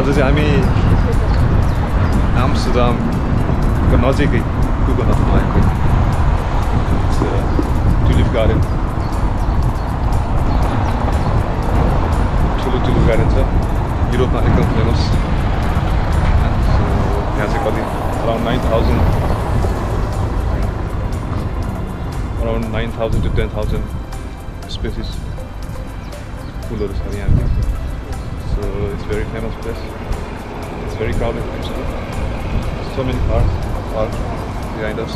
चाहिँ हामी आम्सुदामको नजिकै कुकोनटमा आएको टुलिप गार्डन ठुलो टुलिप गार्डन छ युरोपमा एकदम फेमस त्यहाँ चाहिँ कति around nine thousand around nine thousand to ten thousand species फुलहरू छ uh, it's very famous place. It's very crowded actually. So many cars are behind us.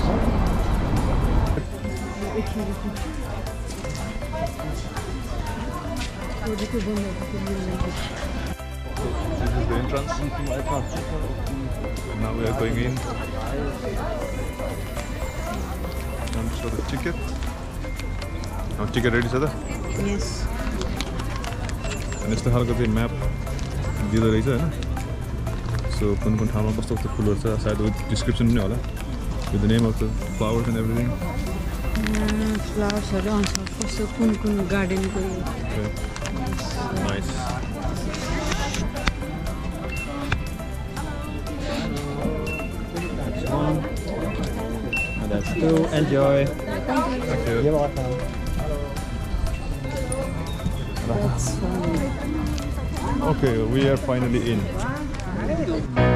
This is the entrance. And now we are going in. And for the ticket. Now ticket ready, Sada? Yes. अनि यस्तो खालको चाहिँ map दिँदो रहेछ होइन so कुन कुन ठाउँमा कस्तो कस्तो फुलहरू छ सायद विथ डिस्क्रिप्सन पनि होला with the name of the flowers and everything फ्लावर्सहरू आउँछ कस्तो कुन कुन गार्डनको nice And that's two. Enjoy. Thank you. You're welcome. Okay, we are finally in.